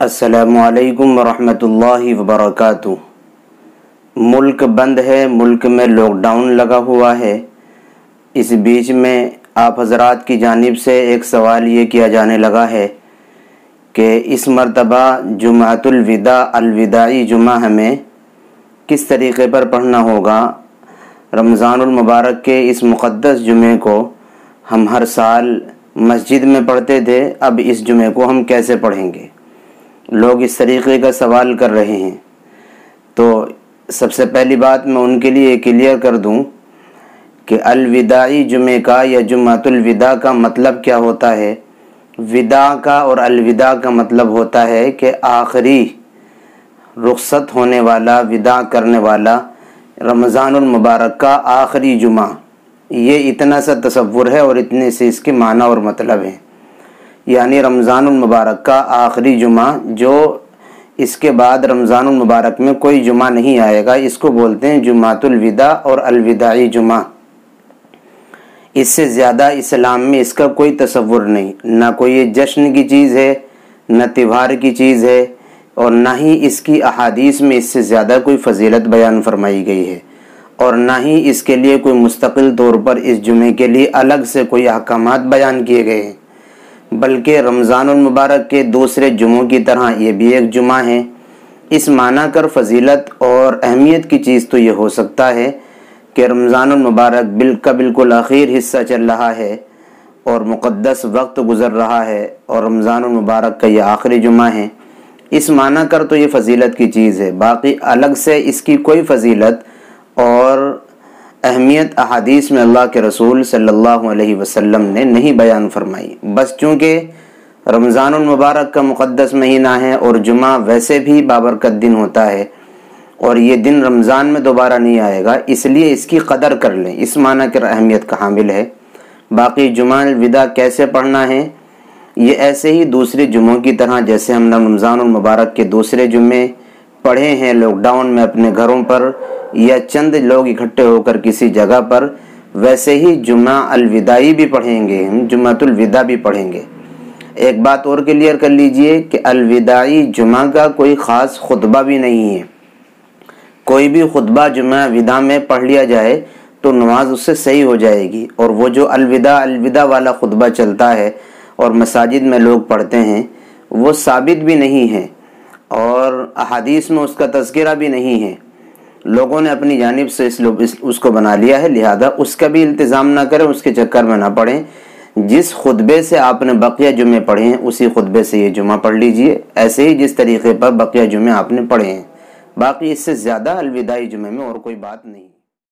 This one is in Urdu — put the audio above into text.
السلام علیکم ورحمۃ اللہ وبرکاتہ۔ ملک بند ہے، ملک میں لاک ڈاؤن لگا ہوا ہے۔ اس بیچ میں آپ حضرات کی جانب سے ایک سوال یہ کیا جانے لگا ہے کہ اس مرتبہ جمعۃ الوداع، الوداعی جمعہ ہمیں کس طریقے پر پڑھنا ہوگا؟ رمضان المبارک کے اس مقدس جمعے کو ہم ہر سال مسجد میں پڑھتے تھے، اب اس جمعے کو ہم کیسے پڑھیں گے؟ لوگ اس طریقے کا سوال کر رہے ہیں۔ تو سب سے پہلی بات میں ان کے لیے کلیئر کر دوں کہ الوداعی جمعہ کا یا جمعۃ الوداع کا مطلب کیا ہوتا ہے۔ وداع کا اور الوداع کا مطلب ہوتا ہے کہ آخری رخصت ہونے والا، وداع کرنے والا رمضان المبارک کا آخری جمعہ۔ یہ اتنا سا تصور ہے اور اتنے سے اس کے معنی اور مطلب ہیں۔ یعنی رمضان المبارک کا آخری جمعہ، جو اس کے بعد رمضان المبارک میں کوئی جمعہ نہیں آئے گا، اس کو بولتے ہیں جمعۃ الوداع اور الوداعی جمعہ۔ اس سے زیادہ اسلام میں اس کا کوئی تصور نہیں، نہ کوئی یہ جشن کی چیز ہے، نہ تہوار کی چیز ہے، اور نہ ہی اس کی احادیث میں اس سے زیادہ کوئی فضیلت بیان فرمائی گئی ہے۔ اور نہ ہی اس کے لیے کوئی مستقل طور پر اس جمعے کے لیے الگ سے کوئی احکامات بیان کیے گئے ہیں۔ بلکہ رمضان المبارک کے دوسرے جمعوں کی طرح یہ بھی ایک جمعہ ہے۔ اس معنی کر فضیلت اور اہمیت کی چیز تو یہ ہو سکتا ہے کہ رمضان المبارک بال کا بالکل اخیر حصہ چل رہا ہے اور مقدس وقت گزر رہا ہے اور رمضان المبارک کا یہ آخری جمعہ ہے۔ اس معنی کر تو یہ فضیلت کی چیز ہے۔ باقی الگ سے اس کی کوئی فضیلت اور اہمیت احادیث میں اللہ کے رسول صلی اللہ علیہ وسلم نے نہیں بیان فرمائی۔ بس چونکہ رمضان المبارک کا مقدس مہینہ ہے اور جمعہ ویسے بھی بابرکت دن ہوتا ہے اور یہ دن رمضان میں دوبارہ نہیں آئے گا، اس لیے اس کی قدر کر لیں۔ اس معنی کے اہمیت کا حامل ہے۔ باقی جمعہ الوداع کیسے پڑھنا ہے؟ یہ ایسے ہی دوسرے جمعوں کی طرح جیسے ہم رمضان المبارک کے دوسرے جمعے پڑھے ہیں لاک ڈاؤن میں اپنے گھروں پر یا چند لوگ اکٹھے ہو کر کسی جگہ پر، ویسے ہی جمعہ الوداعی بھی پڑھیں گے ہم، جمعۃ الوداع بھی پڑھیں گے۔ ایک بات اور کلیئر کر لیجیے کہ الوداعی جمعہ کا کوئی خاص خطبہ بھی نہیں ہے۔ کوئی بھی خطبہ جمعہ وداع میں پڑھ لیا جائے تو نماز اس سے صحیح ہو جائے گی۔ اور وہ جو الوداع الوداع والا خطبہ چلتا ہے اور مساجد میں لوگ پڑھتے ہیں، وہ ثابت بھی نہیں ہے۔ اور احادیث میں اس کا تذکرہ بھی نہیں ہے۔ لوگوں نے اپنی جانب سے اس اس کو بنا لیا ہے، لہذا اس کا بھی التظام نہ کریں، اس کے چکر میں نہ پڑھیں جس خطبے سے آپ نے بقیہ جمعے پڑھے ہیں، اسی خطبے سے یہ جمعہ پڑھ لیجیے۔ ایسے ہی جس طریقے پر بقیہ جمعے آپ نے پڑھے ہیں۔ باقی اس سے زیادہ الوداعی جمعے میں اور کوئی بات نہیں۔